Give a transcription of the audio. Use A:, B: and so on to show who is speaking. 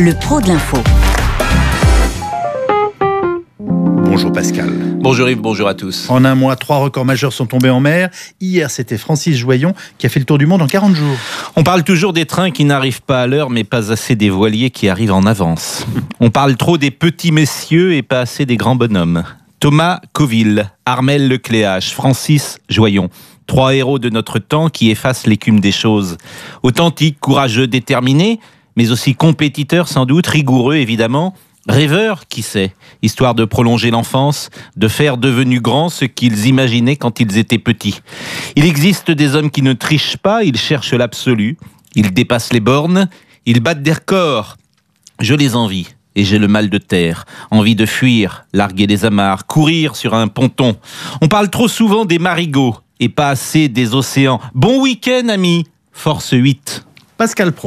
A: le pro de l'info.
B: Bonjour Pascal.
C: Bonjour Yves, bonjour à tous.
B: En un mois, trois records majeurs sont tombés en mer. Hier, c'était Francis Joyon qui a fait le tour du monde en 40 jours.
C: On parle toujours des trains qui n'arrivent pas à l'heure, mais pas assez des voiliers qui arrivent en avance. On parle trop des petits messieurs et pas assez des grands bonhommes. Thomas Coville, Armel Lecléache, Francis Joyon. Trois héros de notre temps qui effacent l'écume des choses. Authentiques, courageux, déterminés, mais aussi compétiteurs sans doute, rigoureux évidemment, Rêveurs, qui sait, histoire de prolonger l'enfance, de faire devenus grands ce qu'ils imaginaient quand ils étaient petits. Il existe des hommes qui ne trichent pas, ils cherchent l'absolu, ils dépassent les bornes, ils battent des records. Je les envie et j'ai le mal de terre, envie de fuir, larguer des amarres, courir sur un ponton. On parle trop souvent des marigots et pas assez des océans. Bon week-end, amis. Force 8.
B: Pascal Pro.